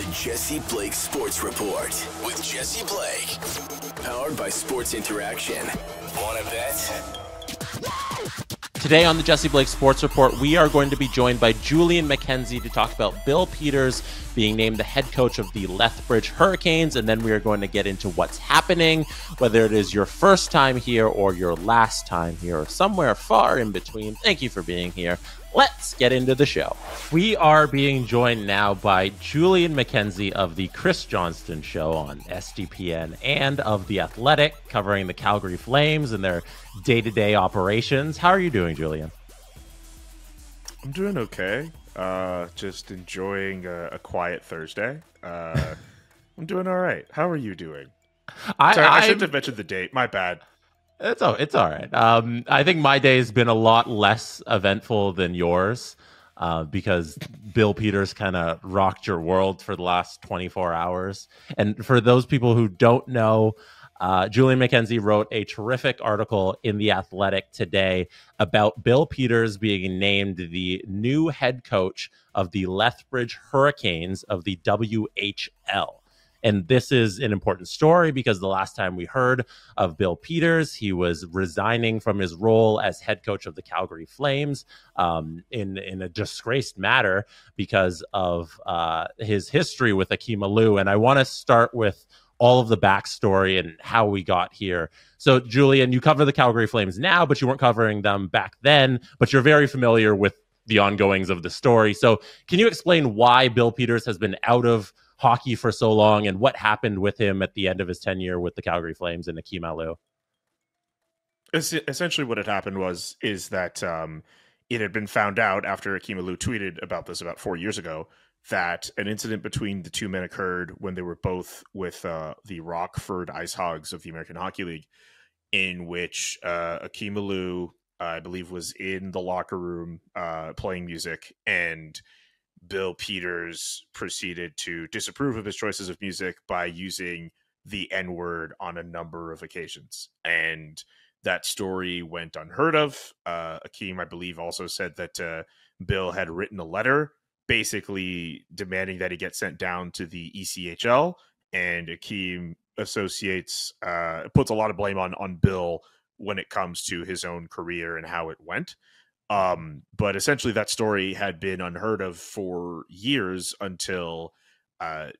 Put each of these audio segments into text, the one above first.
The Jesse Blake Sports Report with Jesse Blake. Powered by Sports Interaction. Want to bet? Today on the Jesse Blake Sports Report, we are going to be joined by Julian McKenzie to talk about Bill Peters being named the head coach of the Lethbridge Hurricanes. And then we are going to get into what's happening, whether it is your first time here or your last time here or somewhere far in between. Thank you for being here. Let's get into the show. We are being joined now by Julian McKenzie of the Chris Johnston Show on SDPN and of The Athletic, covering the Calgary Flames and their day to day operations. How are you doing, Julian? I'm doing okay. Uh, just enjoying a, a quiet Thursday. Uh, I'm doing all right. How are you doing? I, Sorry, I, I shouldn't have mentioned the date. My bad. It's all, it's all right. Um, I think my day has been a lot less eventful than yours uh, because Bill Peters kind of rocked your world for the last 24 hours. And for those people who don't know, uh, Julian McKenzie wrote a terrific article in The Athletic today about Bill Peters being named the new head coach of the Lethbridge Hurricanes of the WHL. And this is an important story because the last time we heard of Bill Peters, he was resigning from his role as head coach of the Calgary Flames um, in in a disgraced matter because of uh, his history with Akim Aliu. And I want to start with all of the backstory and how we got here. So, Julian, you cover the Calgary Flames now, but you weren't covering them back then. But you're very familiar with the ongoings of the story. So, can you explain why Bill Peters has been out of hockey for so long and what happened with him at the end of his tenure with the Calgary Flames and Akim Aliu? Essentially, what had happened was is that um, it had been found out after Akim Aliu tweeted about this about four years ago that an incident between the two men occurred when they were both with uh, the Rockford Ice Hogs of the American Hockey League, in which uh, Akim Aliu, I believe, was in the locker room uh, playing music, and Bill Peters proceeded to disapprove of his choices of music by using the N word on a number of occasions. And that story went unheard of. Uh, Akim, I believe, also said that uh, Bill had written a letter basically demanding that he get sent down to the ECHL. And Akim associates, uh, puts a lot of blame on, on Bill when it comes to his own career and how it went. Um, but essentially, that story had been unheard of for years until uh,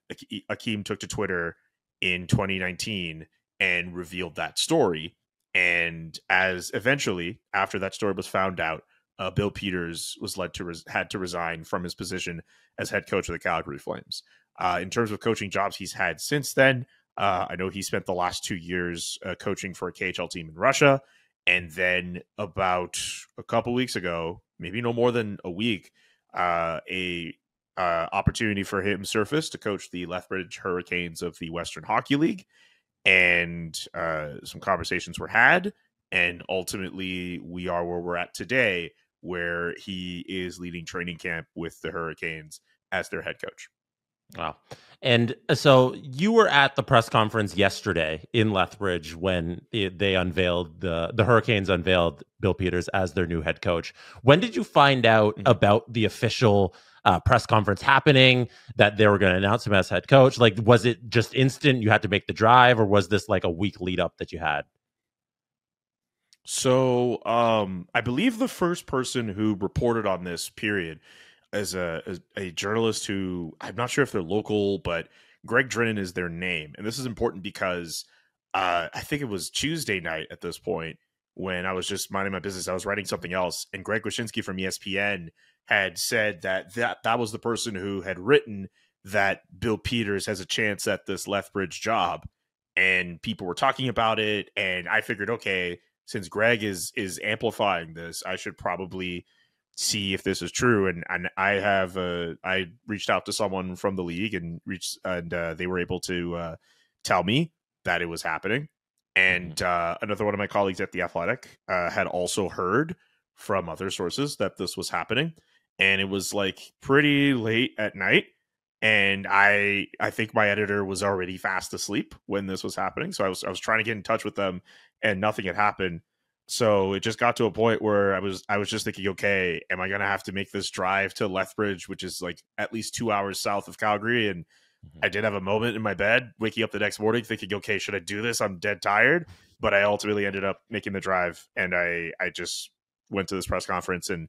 Akim took to Twitter in 2019 and revealed that story. And as eventually, after that story was found out, uh, Bill Peters was led to res- had to resign from his position as head coach of the Calgary Flames. Uh, in terms of coaching jobs he's had since then, uh, I know he spent the last two years uh, coaching for a KHL team in Russia. And then about a couple weeks ago, maybe no more than a week, uh, a uh, opportunity for him surfaced to coach the Lethbridge Hurricanes of the Western Hockey League, and uh, some conversations were had, and ultimately we are where we're at today, where he is leading training camp with the Hurricanes as their head coach. Wow. And uh, so you were at the press conference yesterday in Lethbridge when it, they unveiled the the Hurricanes unveiled Bill Peters as their new head coach. When did you find out mm-hmm. about the official uh, press conference happening that they were going to announce him as head coach? Like, was it just instant? You had to make the drive, or was this like a week lead up that you had? So, um, I believe the first person who reported on this period as a as a journalist who I'm not sure if they're local, but Greg Drennan is their name, and this is important because uh, I think it was Tuesday night at this point when I was just minding my business. I was writing something else, and Greg Wyshynski from ESPN had said that that that was the person who had written that Bill Peters has a chance at this Lethbridge job, and people were talking about it, and I figured, okay, since Greg is is amplifying this, I should probably see if this is true. And and I have uh, I reached out to someone from the league and reached and uh, they were able to uh, tell me that it was happening. And mm-hmm. uh, another one of my colleagues at the Athletic uh, had also heard from other sources that this was happening, and it was like pretty late at night. And I I think my editor was already fast asleep when this was happening. So I was I was trying to get in touch with them, and nothing had happened so it just got to a point where I was I was just thinking, okay, am I gonna have to make this drive to Lethbridge, which is like at least two hours south of Calgary, and I did have a moment in my bed, waking up the next morning thinking, okay, should I do this? I'm dead tired. But I ultimately ended up making the drive and I, I just went to this press conference and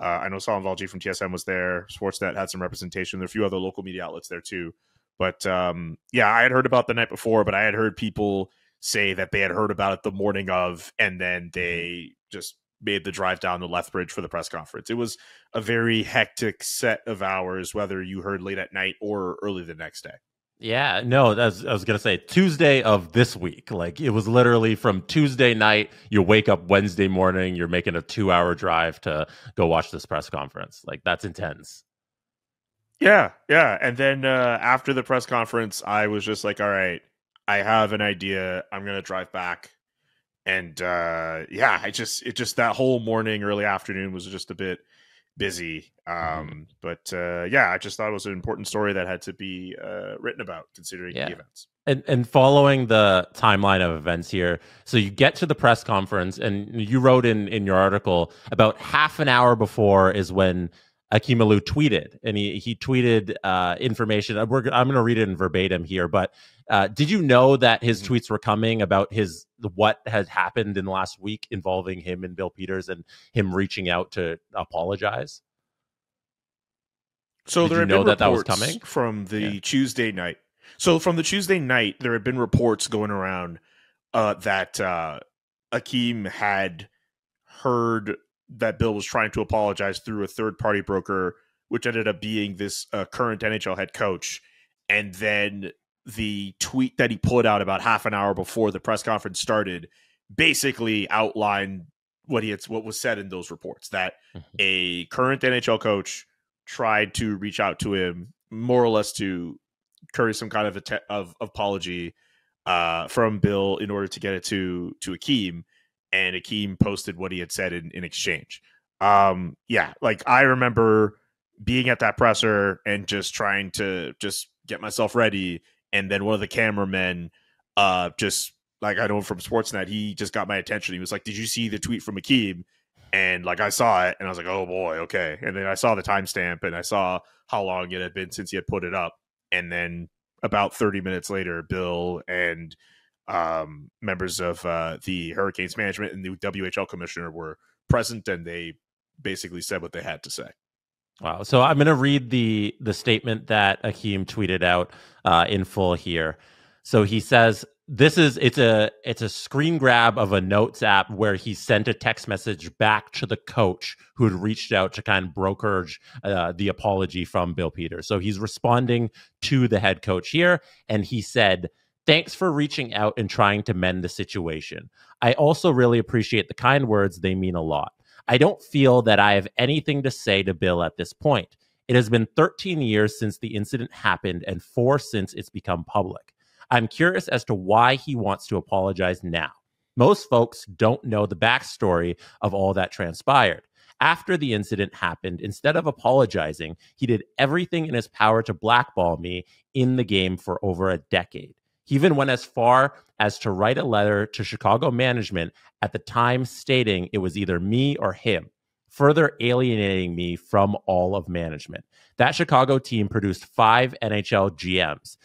uh, I know Salim Valji from TSN was there. Sportsnet had some representation. There are a few other local media outlets there too. But um, yeah, I had heard about the night before, but I had heard people say that they had heard about it the morning of, and then mm-hmm. they just made the drive down to Lethbridge for the press conference. It was a very hectic set of hours, whether you heard late at night or early the next day. Yeah, no, that's I was gonna say Tuesday of this week. Like it was literally from Tuesday night, you wake up Wednesday morning, you're making a two hour drive to go watch this press conference. Like that's intense. Yeah, yeah. And then uh, after the press conference, I was just like, all right, I have an idea. I'm gonna drive back. And uh, yeah, I just it just that whole morning, early afternoon was just a bit busy. Mm-hmm. Um, mm-hmm. But uh, yeah, I just thought it was an important story that had to be uh, written about considering yeah. the events. And, and following the timeline of events here, so you get to the press conference, and you wrote in in your article about half an hour before is when Akim Aliu tweeted, and he he tweeted uh, information. We're, I'm going to read it in verbatim here, but uh, did you know that his mm-hmm. tweets were coming about his what had happened in the last week involving him and Bill Peters and him reaching out to apologize? So Did there had know been that that was coming from the yeah. Tuesday night. So from the Tuesday night, there had been reports going around uh, that uh, Akim had heard that Bill was trying to apologize through a third party broker, which ended up being this uh, current NHL head coach. And then the tweet that he put out about half an hour before the press conference started basically outlined what he had what was said in those reports that mm-hmm. a current NHL coach tried to reach out to him more or less to curry some kind of a te- of, of apology uh, from Bill in order to get it to to Akim, and Akim posted what he had said in, in exchange. Um, yeah, like I remember being at that presser and just trying to just get myself ready and then one of the cameramen uh just like I know from Sportsnet, he just got my attention. He was like, "Did you see the tweet from Akim?" And like I saw it, and I was like, "Oh boy, okay." And then I saw the timestamp, and I saw how long it had been since he had put it up. And then about thirty minutes later, Bill and um, members of uh, the Hurricanes management and the WHL commissioner were present, and they basically said what they had to say. Wow. So I'm going to read the the statement that Akim tweeted out uh, in full here. So he says this is it's a it's a screen grab of a notes app where he sent a text message back to the coach who had reached out to kind of brokerage uh, the apology from Bill Peters. So he's responding to the head coach here, and he said. Thanks for reaching out and trying to mend the situation. I also really appreciate the kind words. They mean a lot. I don't feel that I have anything to say to Bill at this point. It has been 13 years since the incident happened and four since it's become public. I'm curious as to why he wants to apologize now. Most folks don't know the backstory of all that transpired. After the incident happened, instead of apologizing, he did everything in his power to blackball me in the game for over a decade. He even went as far as to write a letter to Chicago management at the time stating it was either me or him, further alienating me from all of management. That Chicago team produced five NHL GMs.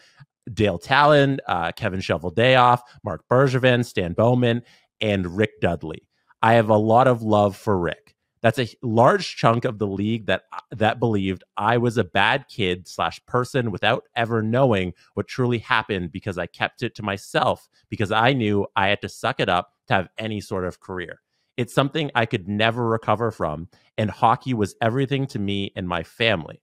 Dale Tallon, uh, Kevin Cheveldayoff, Marc Bergevin, Stan Bowman, and Rick Dudley. I have a lot of love for Rick. That's a large chunk of the league that uh, that believed I was a bad kid slash person without ever knowing what truly happened because I kept it to myself because I knew I had to suck it up to have any sort of career. It's something I could never recover from, and hockey was everything to me and my family.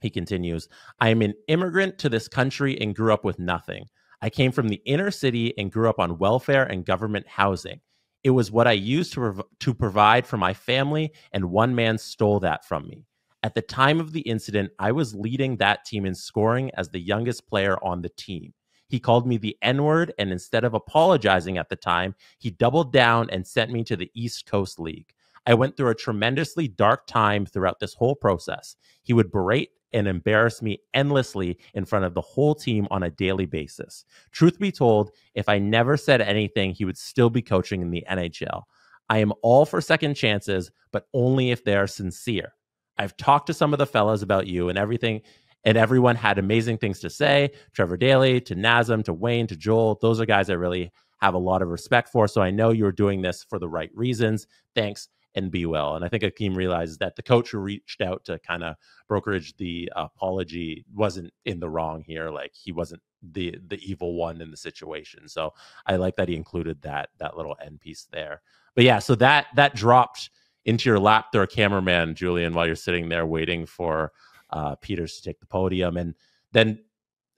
He continues, I am an immigrant to this country and grew up with nothing. I came from the inner city and grew up on welfare and government housing. It was what I used to, to provide for my family, and one man stole that from me. At the time of the incident, I was leading that team in scoring as the youngest player on the team. He called me the N word, and instead of apologizing at the time, he doubled down and sent me to the East Coast League. I went through a tremendously dark time throughout this whole process. He would berate and embarrass me endlessly in front of the whole team on a daily basis. Truth be told, if I never said anything, he would still be coaching in the NHL. I am all for second chances, but only if they are sincere. I've talked to some of the fellas about you and everything, and everyone had amazing things to say. Trevor Daley to Nazem to Wayne to Joel. Those are guys I really have a lot of respect for. So I know you're doing this for the right reasons. Thanks and be well. And I think Akim realized that the coach who reached out to kind of brokerage the apology wasn't in the wrong here. Like he wasn't the the evil one in the situation. So I like that he included that that little end piece there. But yeah, so that that dropped into your lap there, cameraman Julian, while you're sitting there waiting for uh, Peters to take the podium, and then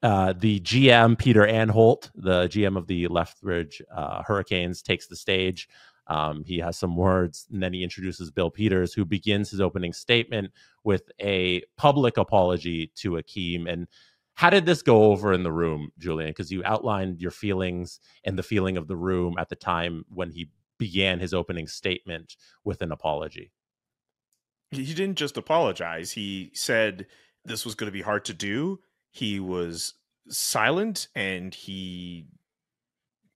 uh, the GM Peter Anholt, the GM of the Lethbridge uh, Hurricanes, takes the stage. Um, he has some words, and then he introduces Bill Peters, who begins his opening statement with a public apology to Akim. And how did this go over in the room, Julian? Because you outlined your feelings and the feeling of the room at the time when he began his opening statement with an apology. He didn't just apologize. He said this was going to be hard to do. He was silent and he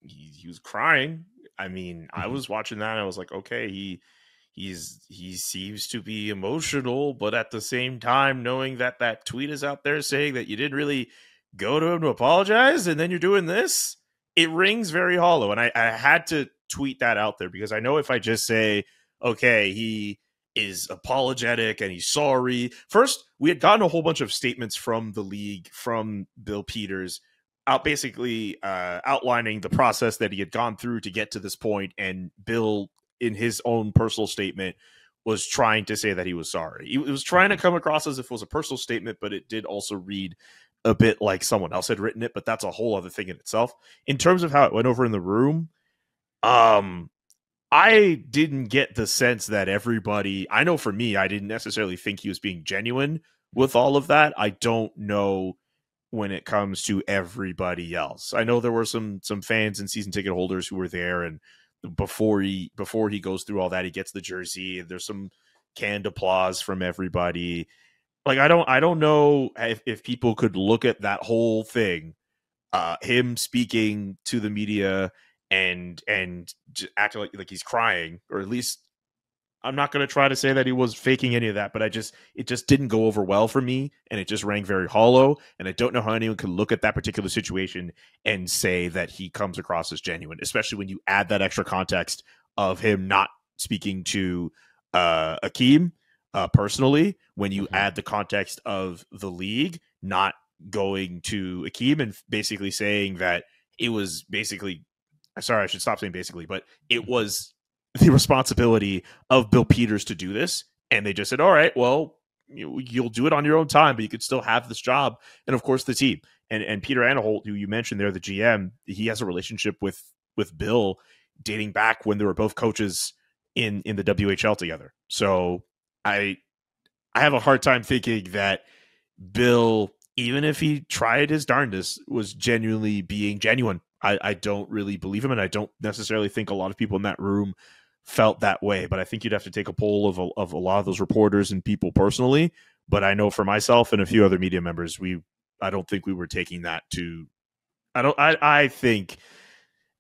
he, he was crying. I mean, mm-hmm. I was watching that I was like, okay, he he's he seems to be emotional, but at the same time knowing that that tweet is out there saying that you didn't really go to him to apologize and then you're doing this, it rings very hollow and I, I had to tweet that out there because I know if I just say, okay, he is apologetic and he's sorry. First, we had gotten a whole bunch of statements from the league, from Bill Peters, out basically uh, outlining the process that he had gone through to get to this point, and Bill, in his own personal statement, was trying to say that he was sorry. He was trying to come across as if it was a personal statement, but it did also read a bit like someone else had written it. But that's a whole other thing in itself. In terms of how it went over in the room, um, I didn't get the sense that everybody, I know for me, I didn't necessarily think he was being genuine with all of that. I don't know when it comes to everybody else. I know there were some some fans and season ticket holders who were there and before he before he goes through all that he gets the jersey there's some canned applause from everybody. Like I don't I don't know if, if people could look at that whole thing uh him speaking to the media and and acting like like he's crying, or at least I'm not going to try to say that he was faking any of that, but I just it just didn't go over well for me, and it just rang very hollow. And I don't know how anyone can look at that particular situation and say that he comes across as genuine, especially when you add that extra context of him not speaking to uh, Akim uh, personally. When you mm-hmm. add the context of the league not going to Akim and basically saying that it was basically sorry, I should stop saying basically, but it was the responsibility of Bill Peters to do this. And they just said, all right, well, you, will do it on your own time, but you could still have this job. And of course, the team and and Peter Anholt, who you mentioned there, the GM, he has a relationship with with Bill dating back when they were both coaches in in the WHL together. So I I have a hard time thinking that Bill, even if he tried his darndest, was genuinely being genuine I, I don't really believe him, and I don't necessarily think a lot of people in that room felt that way. But I think you'd have to take a poll of a, of a lot of those reporters and people personally. But I know for myself and a few other media members, we I don't think we were taking that to. I don't. I I think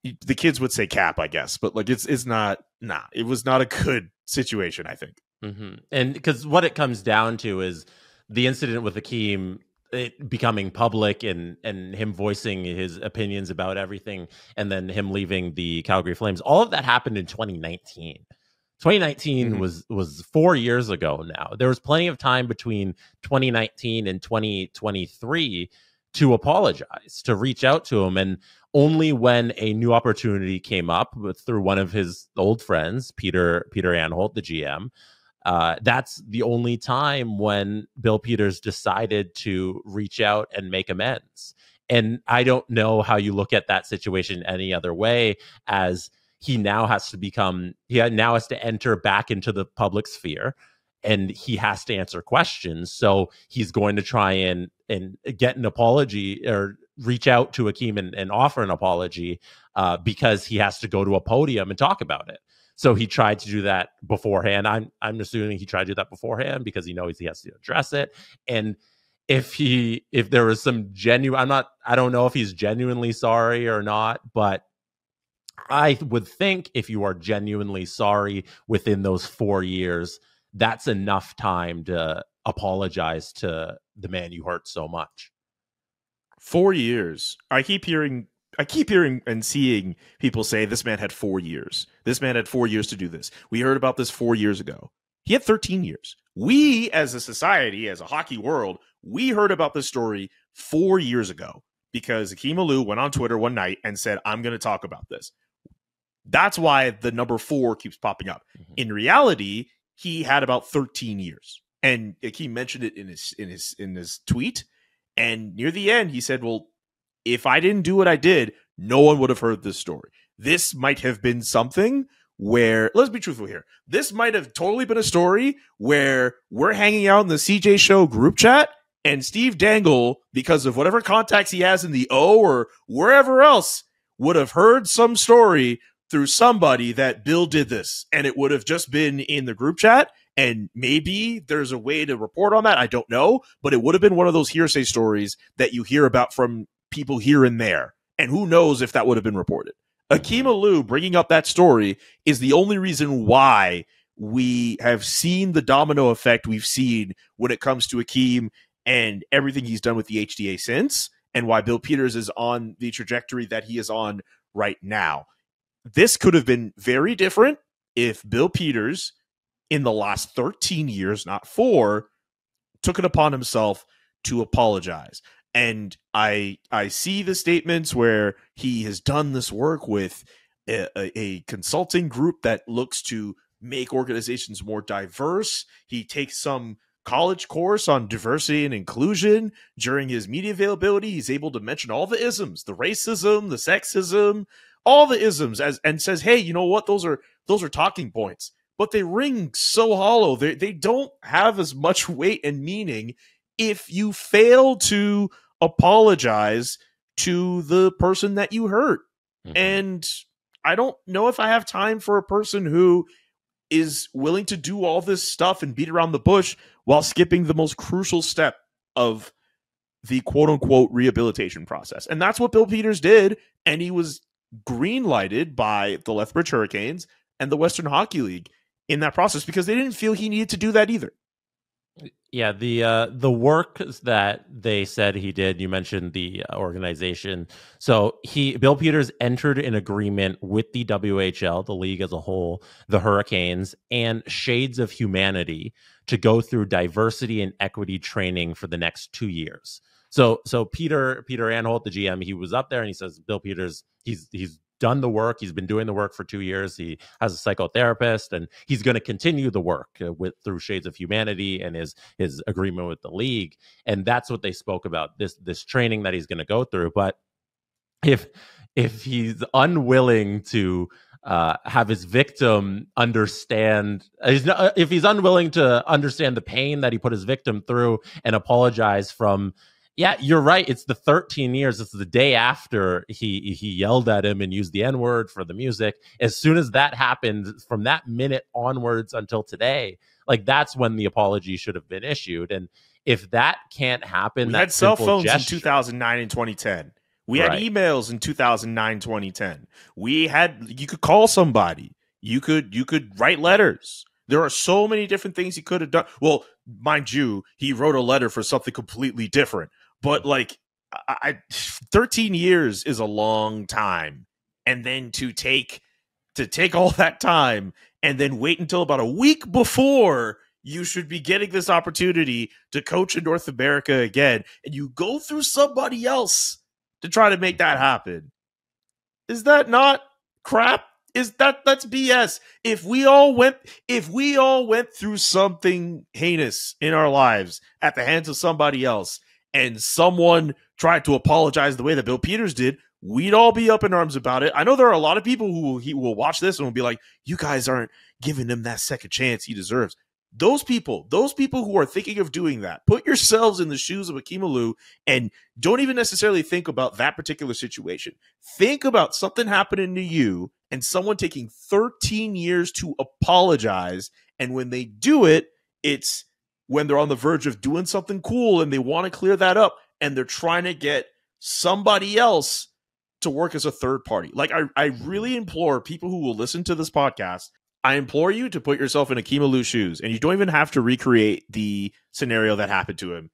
the kids would say cap, I guess, but like it's it's not. Nah, it was not a good situation. I think. Mm-hmm. And because what it comes down to is the incident with Akim it becoming public and and him voicing his opinions about everything and then him leaving the Calgary Flames. All of that happened in 2019 2019 mm-hmm. was was 4 years ago now. There was plenty of time between 2019 and 2023 to apologize to reach out to him. And only when a new opportunity came up through one of his old friends Peter Peter Anholt the GM uh, that's the only time when Bill Peters decided to reach out and make amends. And I don't know how you look at that situation any other way as he now has to become, he now has to enter back into the public sphere and he has to answer questions. So he's going to try and, and get an apology or reach out to Akim and, and offer an apology uh, because he has to go to a podium and talk about it. So he tried to do that beforehand. I'm I'm assuming he tried to do that beforehand because he knows he has to address it. And if he if there was some genuine I'm not I don't know if he's genuinely sorry or not, but I would think if you are genuinely sorry within those 4 years, that's enough time to apologize to the man you hurt so much. Four years. I keep hearing I keep hearing and seeing people say this man had four years. This man had four years to do this. We heard about this four years ago. He had 13 years. We, as a society, as a hockey world, we heard about this story four years ago because Akim Aliu went on Twitter one night and said, I'm going to talk about this. That's why the number four keeps popping up. Mm-hmm. In reality, he had about 13 years. And Akim mentioned it in his in his in his tweet. And near the end, he said, Well, if I didn't do what I did, no one would have heard this story. This might have been something where let's be truthful here. This might have totally been a story where we're hanging out in the CJ show group chat and Steve Dangle, because of whatever contacts he has in the O or wherever else, would have heard some story through somebody that Bill did this and it would have just been in the group chat. And maybe there's a way to report on that. I don't know, but it would have been one of those hearsay stories that you hear about from people here and there. And who knows if that would have been reported. Akim Aliu bringing up that story is the only reason why we have seen the domino effect we've seen when it comes to Akim and everything he's done with the HDA since, and why Bill Peters is on the trajectory that he is on right now. This could have been very different if Bill Peters, in the last 13 years, not four, took it upon himself to apologize and I I see the statements where he has done this work with a, a, consulting group that looks to make organizations more diverse. He takes some college course on diversity and inclusion during his media availability. He's able to mention all the isms, the racism, the sexism, all the isms, as and says, "Hey, you know what? Those are those are talking points." But they ring so hollow. They they don't have as much weight and meaning if you fail to apologize to the person that you hurt. Mm-hmm. And I don't know if I have time for a person who is willing to do all this stuff and beat around the bush while skipping the most crucial step of the quote unquote rehabilitation process. And that's what Bill Peters did. And he was green lighted by the Lethbridge Hurricanes and the Western Hockey League in that process because they didn't feel he needed to do that either. Yeah, the uh, the work that they said he did. You mentioned the uh, organization. So he, Bill Peters, entered an agreement with the WHL, the league as a whole, the Hurricanes, and Shades of Humanity to go through diversity and equity training for the next two years. So, so Peter Peter Anholt, the GM, he was up there and he says, Bill Peters, he's he's done the work. He's been doing the work for two years. He has a psychotherapist, and he's going to continue the work uh, with through Shades of Humanity and his his agreement with the league. And that's what they spoke about this this training that he's going to go through. But if if he's unwilling to uh, have his victim understand he's not, if he's unwilling to understand the pain that he put his victim through and apologize from yeah, you're right. It's the 13 years. It's the day after he he yelled at him and used the N word for the music. As soon as that happened, from that minute onwards until today, like that's when the apology should have been issued. And if that can't happen, we had cell phones gesture, in 2009 and 2010. We right. had emails in 2009, 2010. We had you could call somebody. You could you could write letters. There are so many different things he could have done. Well, mind you, he wrote a letter for something completely different but like I, 13 years is a long time. And then to take to take all that time and then wait until about a week before you should be getting this opportunity to coach in North America again and you go through somebody else to try to make that happen. Is that not crap? Is that that's bs if we all went if we all went through something heinous in our lives at the hands of somebody else and someone tried to apologize the way that Bill Peters did, we'd all be up in arms about it. I know there are a lot of people who will, he will watch this and will be like, "You guys aren't giving him that second chance he deserves." Those people, those people who are thinking of doing that, put yourselves in the shoes of Akim Aliu and don't even necessarily think about that particular situation. Think about something happening to you and someone taking 13 years to apologize. And when they do it, it's when they're on the verge of doing something cool and they want to clear that up and they're trying to get somebody else to work as a third party. Like I, I really implore people who will listen to this podcast I implore you to put yourself in Akim Aliu's shoes, and you don't even have to recreate the scenario that happened to him.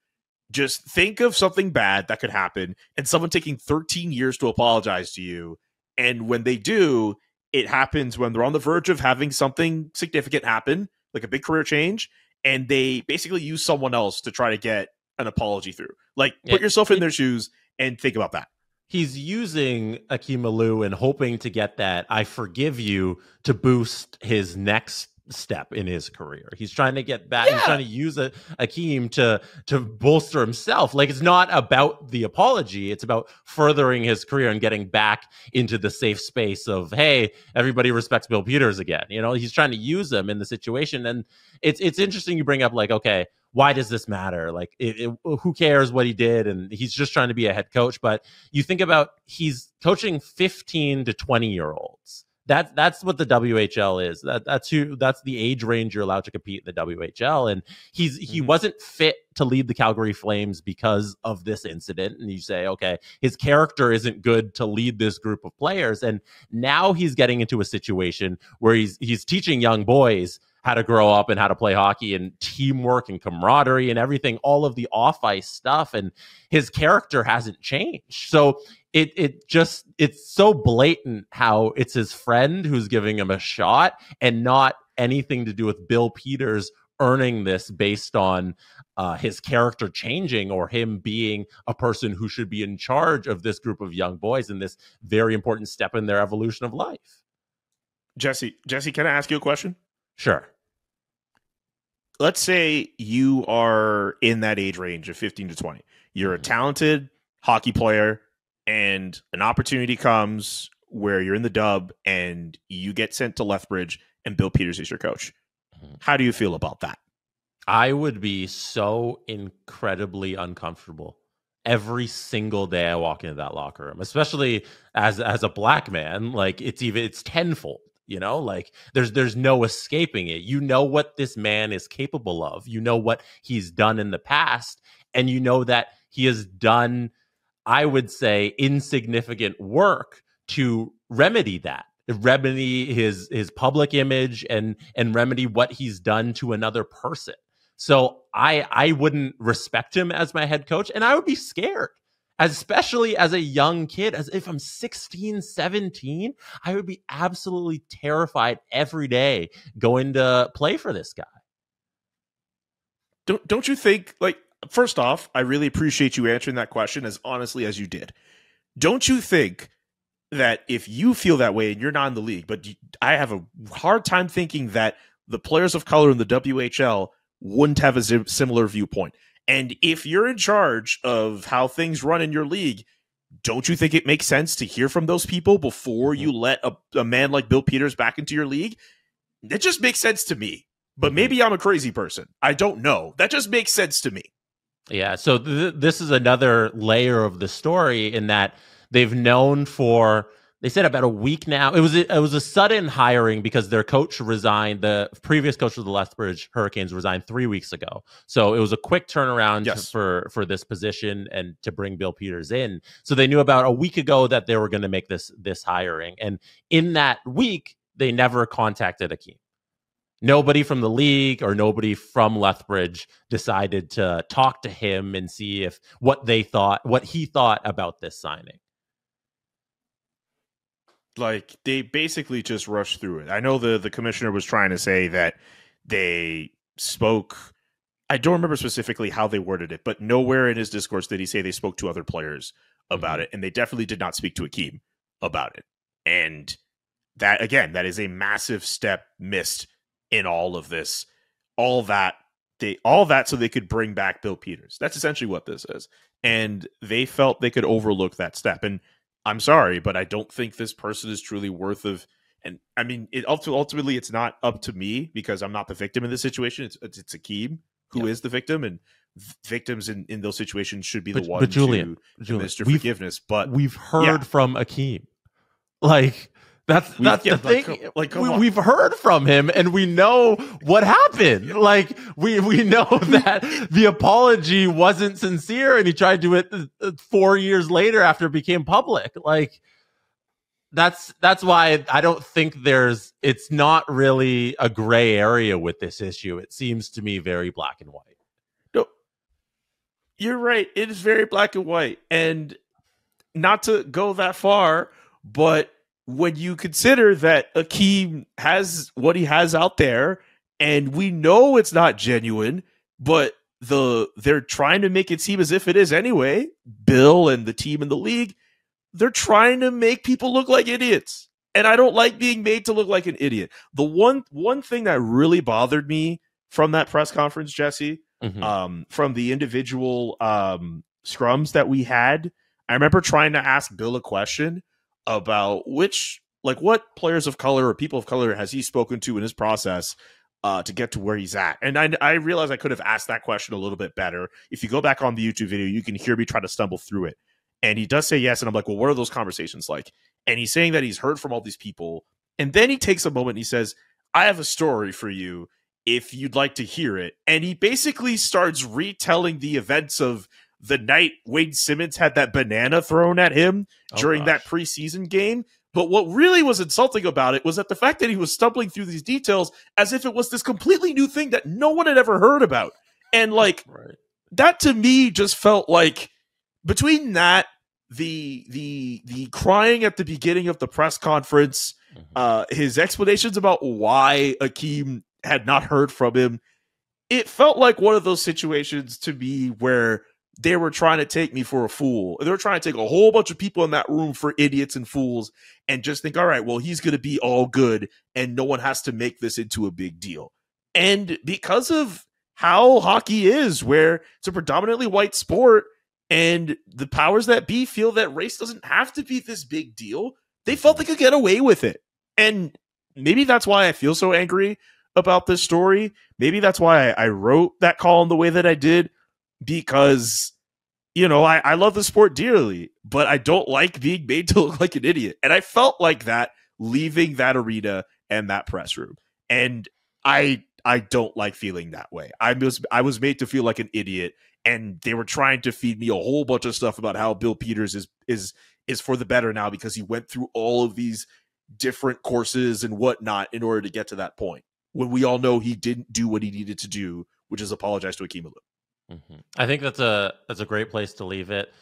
Just think of something bad that could happen, and someone taking 13 years to apologize to you. And when they do, it happens when they're on the verge of having something significant happen, like a big career change, and they basically use someone else to try to get an apology through. Like, put yourself in their shoes and think about that. he's using Akim Aliu and hoping to get that I forgive you to boost his next step in his career. He's trying to get back. He's trying to use a Akim to to bolster himself. Like it's not about the apology. It's about furthering his career and getting back into the safe space of hey, everybody respects Bill Peters again. You know, he's trying to use him in the situation, and it's it's interesting you bring up like okay. Why does this matter? Like, it, it, who cares what he did? And he's just trying to be a head coach. But you think about he's coaching 15 to 20 year olds. That's that's what the WHL is. That that's who that's the age range you're allowed to compete in the WHL. And he's he Mhm. wasn't fit to lead the Calgary Flames because of this incident. And you say, okay, his character isn't good to lead this group of players. And now he's getting into a situation where he's he's teaching young boys how to grow up and how to play hockey and teamwork and camaraderie and everything, all of the off ice stuff. And his character hasn't changed. So it it just it's so blatant how it's his friend who's giving him a shot and not anything to do with Bill Peters earning this based on uh, his character changing or him being a person who should be in charge of this group of young boys in this very important step in their evolution of life. Jesse, Jesse, can I ask you a question? Sure. Let's say you are in that age range of 15 to 20 you're a Mhm. talented hockey player and an opportunity comes where you're in the dub and you get sent to lethbridge and bill peters is your coach Mhm. how do you feel about that I would be so incredibly uncomfortable every single day I walk into that locker room, especially as as a black man. Like it's even it's tenfold. You know, like there's there's no escaping it. You know what this man is capable of. You know what he's done in the past, and you know that he has done, I would say, insignificant work to remedy that remedy his his public image and and remedy what he's done to another person so I I wouldn't respect him as my head coach and I would be scared. Especially as a young kid, as if I'm 16, 17, I would be absolutely terrified every day going to play for this guy. don't don't you think like first off i really appreciate you answering that question as honestly as you did don't you think that if you feel that way and you're not in the league but i have a hard time thinking that the players of color in the whl wouldn't have a similar viewpoint and if you're in charge of how things run in your league don't you think it makes sense to hear from those people before mm-hmm. you let a, a man like bill peters back into your league it just makes sense to me but mm-hmm. maybe I'm a crazy person. I don't know. That just makes sense to me. Yeah. So th- this is another layer of the story in that they've known for they said about a week now. It was a, it was a sudden hiring because their coach resigned. The previous coach of the Lethbridge Hurricanes resigned three weeks ago. So it was a quick turnaround Yes. for for this position and to bring Bill Peters in. So they knew about a week ago that they were going to make this this hiring, and in that week they never contacted Akim. Nobody from the league or nobody from Lethbridge decided to talk to him and see if what they thought, what he thought about this signing. Like they basically just rushed through it. I know the the commissioner was trying to say that they spoke. I don't remember specifically how they worded it, but nowhere in his discourse did he say they spoke to other players about Mhm. it, and they definitely did not speak to Akim about it. And that again, that is a massive step missed in all of this. All that they all that so they could bring back Bill Peters. That's essentially what this is. And they felt they could overlook that step. And I'm sorry, but I don't think this person is truly worth of. And I mean, it ultimately, it's not up to me because I'm not the victim in this situation. It's it's, it's Akim who is the victim, and victims in, in those situations should be the one but Julian, to Julian, administer forgiveness. But We've heard yeah. from Akim. Like that's We've- that's yeah, the like, thing. come- like, come we, we've heard from him and we know what happened. Like we we know that the apology wasn't sincere and he tried to do it uh, 4 years later after it became public. Like that's that's why I don't think there's it's not really a gray area with this issue. It seems to me very black and white. No, you're right. It is very black and white, and not to go that far, but when you consider that Akim has what he has out there, and we know it's not genuine, but the they're trying to make it seem as if it is anyway. Bill and the team in the league they're trying to make people look like idiots. And I don't like being made to look like an idiot. The one one thing that really bothered me from that press conference, Jesse, mm-hmm. um, from the individual um, scrums that we had, I remember trying to ask Bill a question about which, like, what players of color or people of color has he spoken to in his process uh, to get to where he's at. And I, I realize I could have asked that question a little bit better. If you go back on the YouTube video, you can hear me try to stumble through it. And he does say yes. And I'm like, well, what are those conversations like? And he's saying that he's heard from all these people. And then he takes a moment and he says, I have a story for you if you'd like to hear it. And he basically starts retelling the events of the night Wayne Simmonds had that banana thrown at him oh, during gosh. that preseason game. But what really was insulting about it was that the fact that he was stumbling through these details as if it was this completely new thing that no one had ever heard about. And like right. that to me just felt like between that the the the crying at the beginning of the press conference, mm-hmm. uh, his explanations about why Akim had not heard from him, it felt like one of those situations to me where they were trying to take me for a fool. They were trying to take a whole bunch of people in that room for idiots and fools and just think, all right, well, he's going to be all good and no one has to make this into a big deal. And because of how hockey is, where it's a predominantly white sport, and the powers that be feel that race doesn't have to be this big deal. They felt they could get away with it. And maybe that's why I feel so angry about this story. Maybe that's why I, wrote that column the way that I did, because, you know, I, I love the sport dearly, but I don't like being made to look like an idiot. And I felt like that leaving that arena and that press room. And I I don't like feeling that way. I was I was made to feel like an idiot and they were trying to feed me a whole bunch of stuff about how Bill Peters is is is for the better now because he went through all of these different courses and whatnot in order to get to that point. When we all know he didn't do what he needed to do, which is apologize to Akim mm-hmm. I think that's a that's a great place to leave it.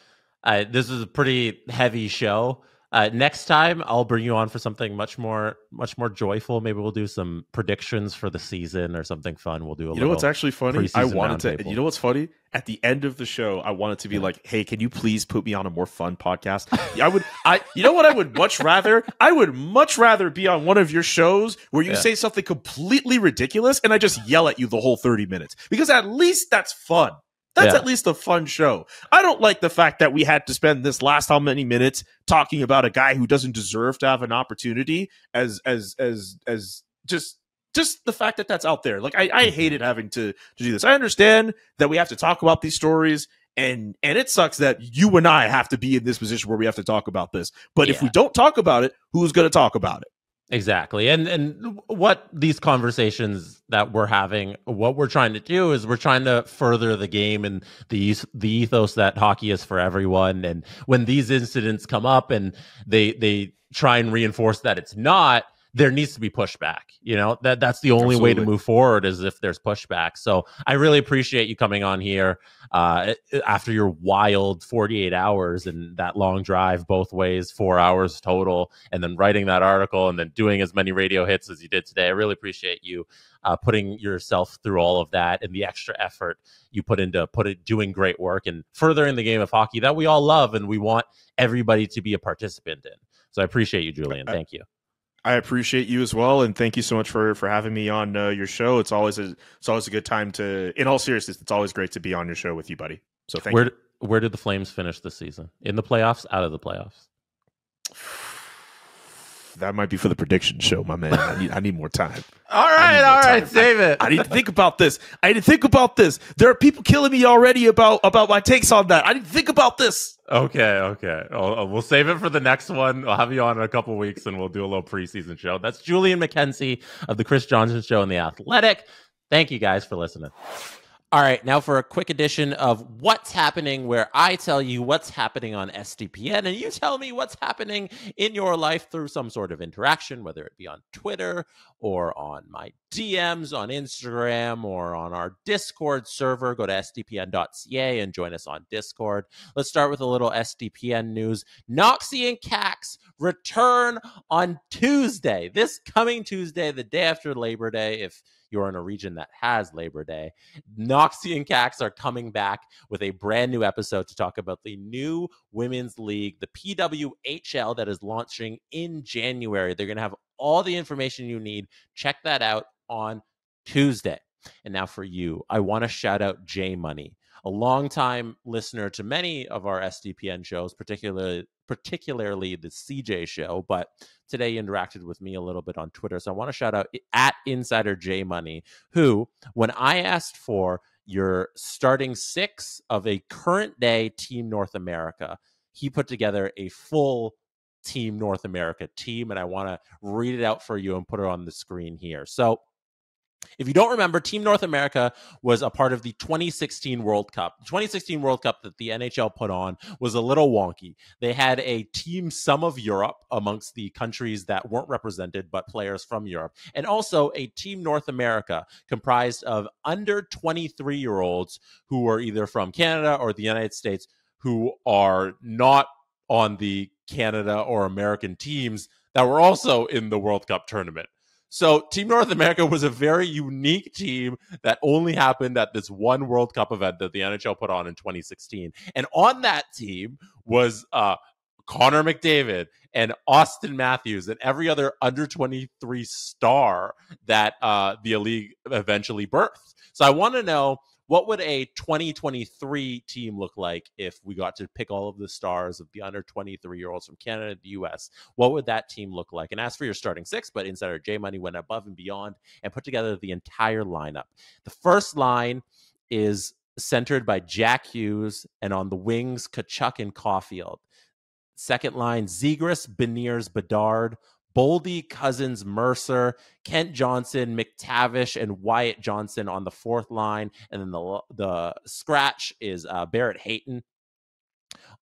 This is a pretty heavy show. Uh, next time, I'll bring you on for something much more, much more joyful. Maybe we'll do some predictions for the season or something fun. We'll do a. You know what's actually funny? I wanted to. Table. You know what's funny? At the end of the show, I wanted to be yeah. like, "Hey, can you please put me on a more fun podcast?" I would. I. You know what? I would much rather. I would much rather be on one of your shows where you yeah. say something completely ridiculous and I just yell at you the whole thirty minutes because at least that's fun. That's yeah. at least a fun show. I don't like the fact that we had to spend this last how many minutes talking about a guy who doesn't deserve to have an opportunity as as as as just just the fact that that's out there. Like I, I mm-hmm. hated having to to do this. I understand that we have to talk about these stories and and it sucks that you and I have to be in this position where we have to talk about this. But yeah. if we don't talk about it, who's going to talk about it? Exactly. And and what these conversations that we're having, what we're trying to do is we're trying to further the game and the the ethos that hockey is for everyone. And when these incidents come up and they they try and reinforce that it's not, there needs to be pushback. You know, that that's the only Absolutely. way to move forward is if there's pushback. So I really appreciate you coming on here uh, after your wild 48 hours and that long drive both ways, four hours total, and then writing that article and then doing as many radio hits as you did today. I really appreciate you uh, putting yourself through all of that and the extra effort you put into put it doing great work and furthering the game of hockey that we all love and we want everybody to be a participant in. So I appreciate you, Julian. Thank you. I appreciate you as well, and thank you so much for for having me on uh, your show. It's always a it's always a good time to. In all seriousness, it's always great to be on your show with you, buddy. So thank where, you. Where did the Flames finish this season? In the playoffs? Out of the playoffs? That might be for the prediction show, my man. I need I need more time. all right, all right, time. save it. I, I, need to think about this. I need to think about this. There are people killing me already about about my takes on that. I need to think about this. Okay, okay. I'll, we'll save it for the next one. I'll have you on in a couple weeks, and we'll do a little preseason show. That's Julian McKenzie of the Chris Johnston Show and the Athletic. Thank you guys for listening. All right, now for a quick edition of What's Happening, where I tell you what's happening on SDPN and you tell me what's happening in your life through some sort of interaction, whether it be on Twitter or on my DMs on Instagram or on our Discord server. Go to sdpn.ca and join us on Discord. Let's start with a little SDPN news. Noxie and Cax return on Tuesday, this coming Tuesday, the day after Labor Day. If you're in a region that has Labor Day. Noxie and Cax are coming back with a brand new episode to talk about the new women's league, the PWHL, that is launching in January. They're going to have all the information you need. Check that out on Tuesday. And now for you, I want to shout out J Money a longtime listener to many of our SDPN shows, particularly particularly the CJ show, but today interacted with me a little bit on Twitter. So I want to shout out eh, at Insider J Money, who, when I asked for your starting six of a current day Team North America, he put together a full Team North America team. And I want to read it out for you and put it on the screen here. So if you don't remember, Team North America was a part of the 2016 World Cup. The 2016 World Cup that the NHL put on was a little wonky. They had a team some of Europe amongst the countries that weren't represented, but players from Europe, and also a Team North America comprised of under 23 year olds who were either from Canada or the United States who are not on the Canada or American teams that were also in the World Cup tournament. So Team North America was a very unique team that only happened at this one World Cup event that the NHL put on in 2016. And on that team was uh, Connor McDavid and Austin Matthews and every other under 23 star that uh, the league eventually birthed. So I want to know what would a 2023 team look like if we got to pick all of the stars of the under 23 year olds from Canada, the US? What would that team look like? And as for your starting six, but Insider J Money went above and beyond and put together the entire lineup. The first line is centered by Jack Hughes, and on the wings, Tkachuk and Caufield. Second line, Zegras, Beniers, Bedard. Boldy, Cozens, Mercer, Kent Johnson, McTavish, and Wyatt Johnston on the fourth line. And then the, the scratch is uh, Barrett Hayton.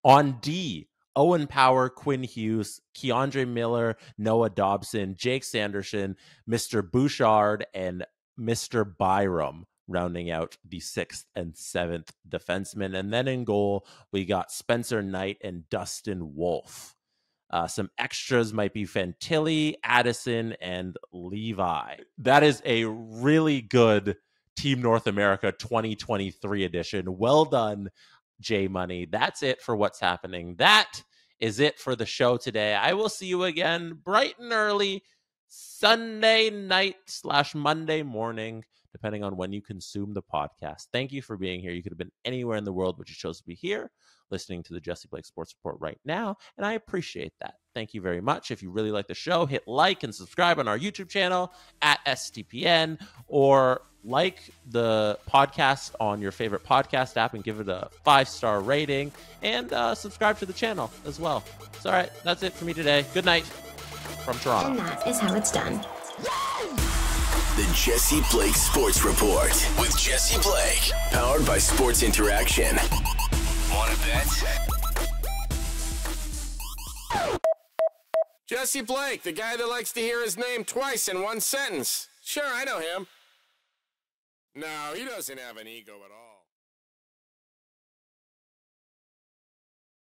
On D, Owen Power, Quinn Hughes, K'Andre Miller, Noah Dobson, Jake Sanderson, Mr. Bouchard, and Mr. Byram rounding out the sixth and seventh defensemen. And then in goal, we got Spencer Knight and Dustin Wolf. Uh, some extras might be Fantilli, Addison, and Levi. That is a really good Team North America 2023 edition. Well done, J Money. That's it for what's happening. That is it for the show today. I will see you again bright and early Sunday night slash Monday morning, depending on when you consume the podcast. Thank you for being here. You could have been anywhere in the world, but you chose to be here listening to the Jesse Blake Sports Report right now, and I appreciate that. Thank you very much. If you really like the show, hit like and subscribe on our YouTube channel at SDPN or like the podcast on your favorite podcast app and give it a five star rating and uh, subscribe to the channel as well. So, all right, that's it for me today. Good night from Toronto. And that is how it's done. The Jesse Blake Sports Report with Jesse Blake, powered by Sports Interaction. Want to bet? Jesse Blake, the guy that likes to hear his name twice in one sentence. Sure, I know him. No, he doesn't have an ego at all.